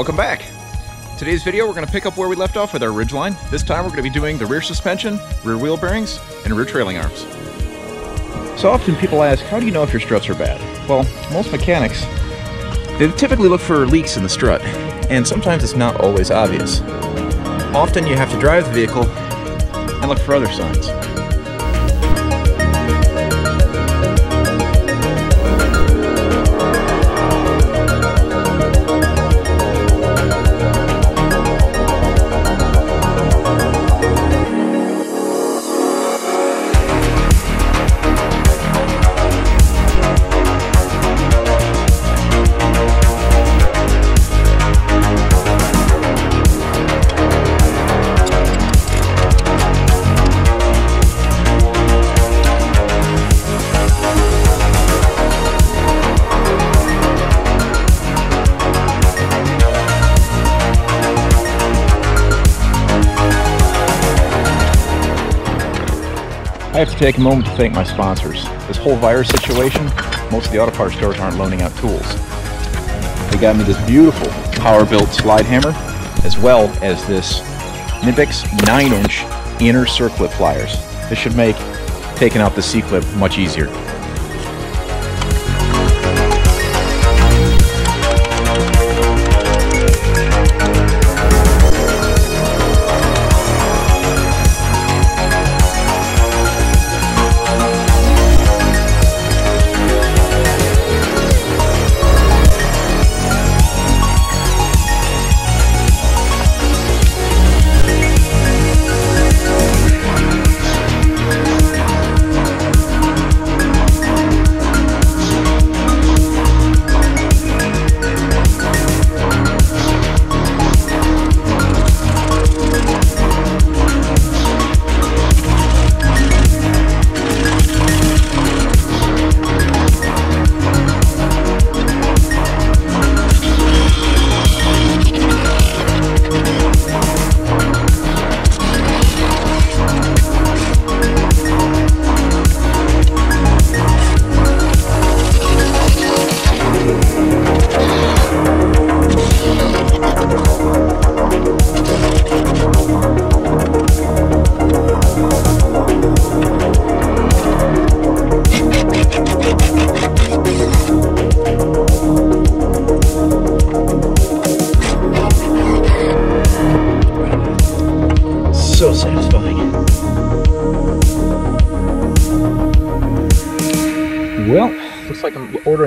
Welcome back. Today's video, we're going to pick up where we left off with our Ridgeline. This time we're going to be doing the rear suspension, rear wheel bearings, and rear trailing arms. So often people ask, how do you know if your struts are bad? Well, most mechanics, they typically look for leaks in the strut, and sometimes it's not always obvious. Often you have to drive the vehicle and look for other signs. I have to take a moment to thank my sponsors. This whole virus situation, most of the auto parts stores aren't loaning out tools. They got me this beautiful Powerbuilt slide hammer, as well as this Knipex 9-inch inner circlip pliers. This should make taking out the C-clip much easier.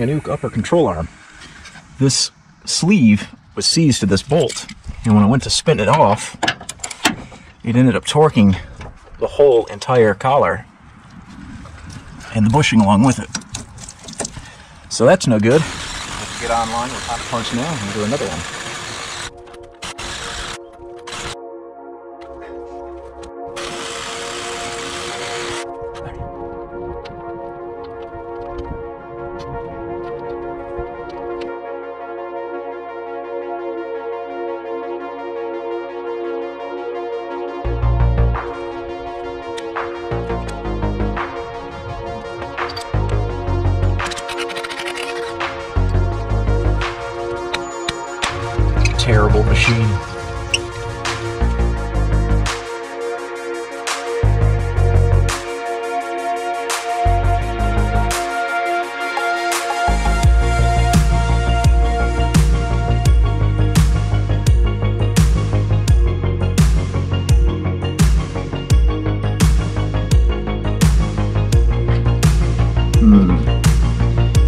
Ordering a new upper control arm. This sleeve was seized to this bolt, and when I went to spin it off, it ended up torquing the whole entire collar and the bushing along with it. So that's no good. To get online with hot now and do another one. Hmm.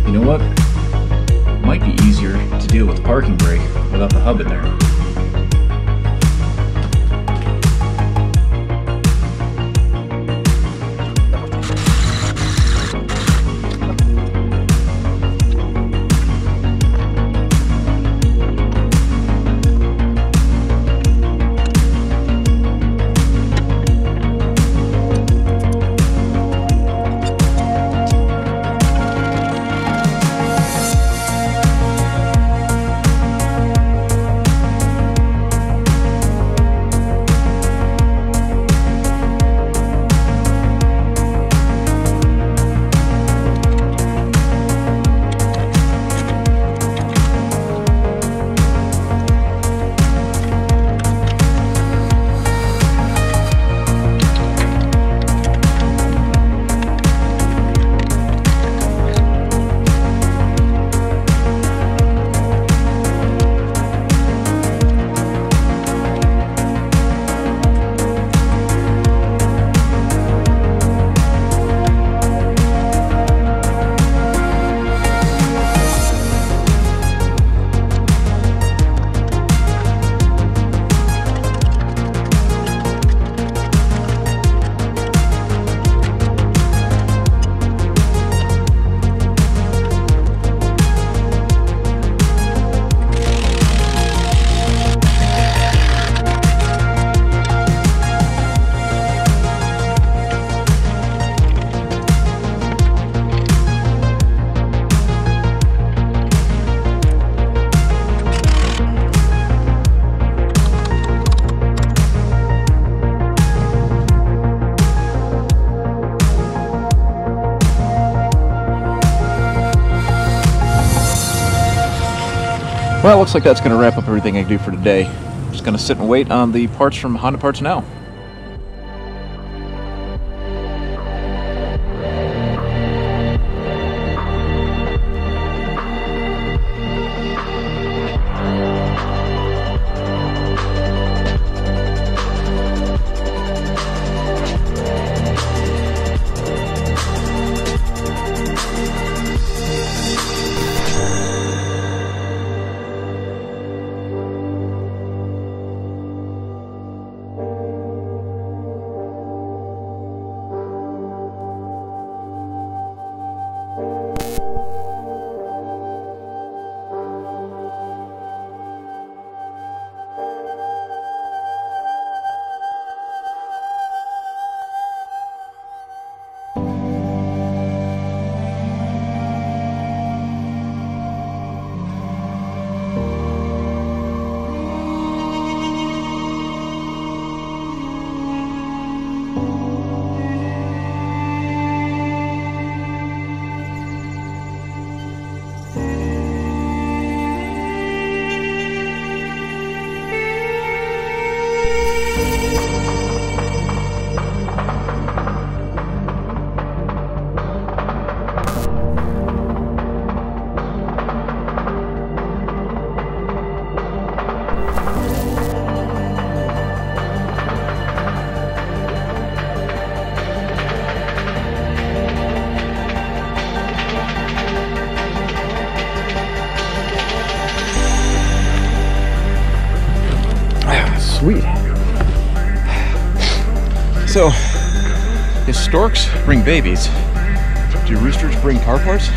You know what? Might be easier to deal with the parking brake without the hub in there. Looks like that's going to wrap up everything I do for today. Just going to sit and wait on the parts from Honda Parts Now. So, if storks bring babies, do roosters bring car parts?